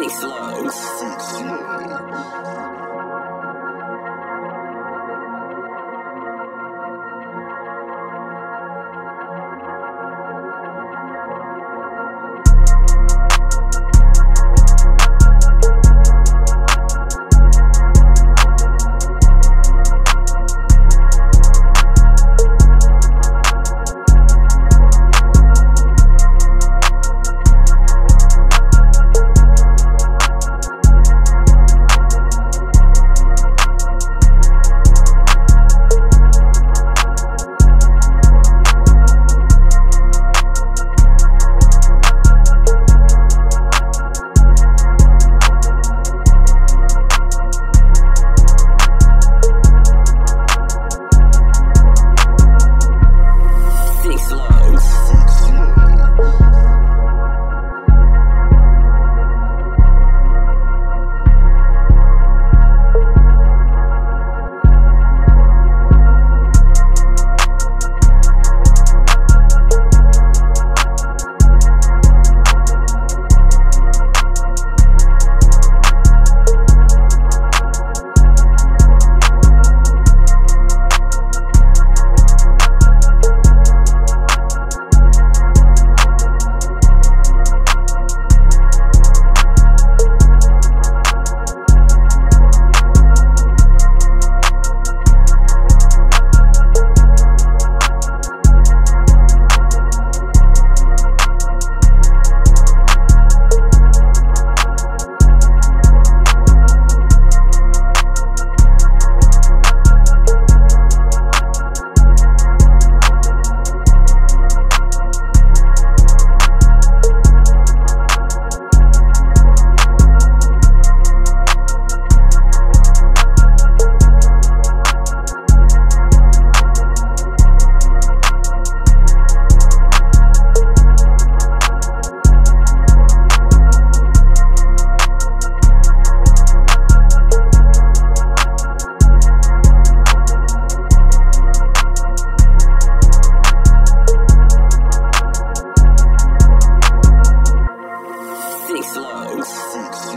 Sick slow. Six.